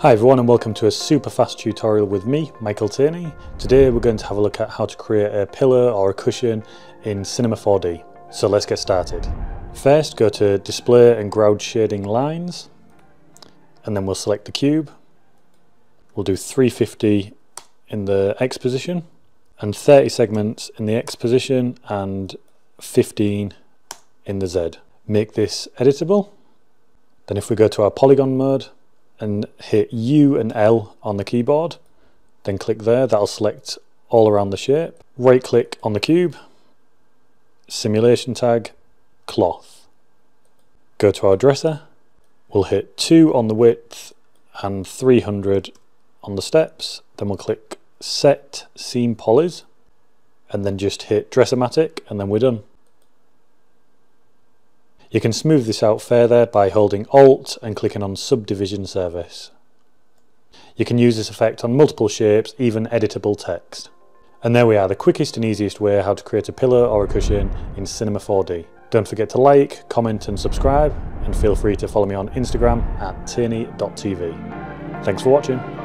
Hi everyone and welcome to a super fast tutorial with me, Michael Tierney. Today we're going to have a look at how to create a pillar or a cushion in Cinema 4D. So let's get started. First go to display and Gouraud shading lines and then we'll select the cube. We'll do 350 in the X position and 30 segments in the X position and 15 in the Z. Make this editable. Then if we go to our polygon mode and hit U and L on the keyboard, then click there, that'll select all around the shape. Right click on the cube, simulation tag, cloth. Go to our dresser, we'll hit 2 on the width and 300 on the steps, then we'll click set seam polys and then just hit Dress-O-Matic and then we're done. You can smooth this out further by holding Alt and clicking on Subdivision Surface. You can use this effect on multiple shapes, even editable text. And there we are, the quickest and easiest way how to create a pillar or a cushion in Cinema 4D. Don't forget to like, comment and subscribe, and feel free to follow me on Instagram at tierney.tv. Thanks for watching.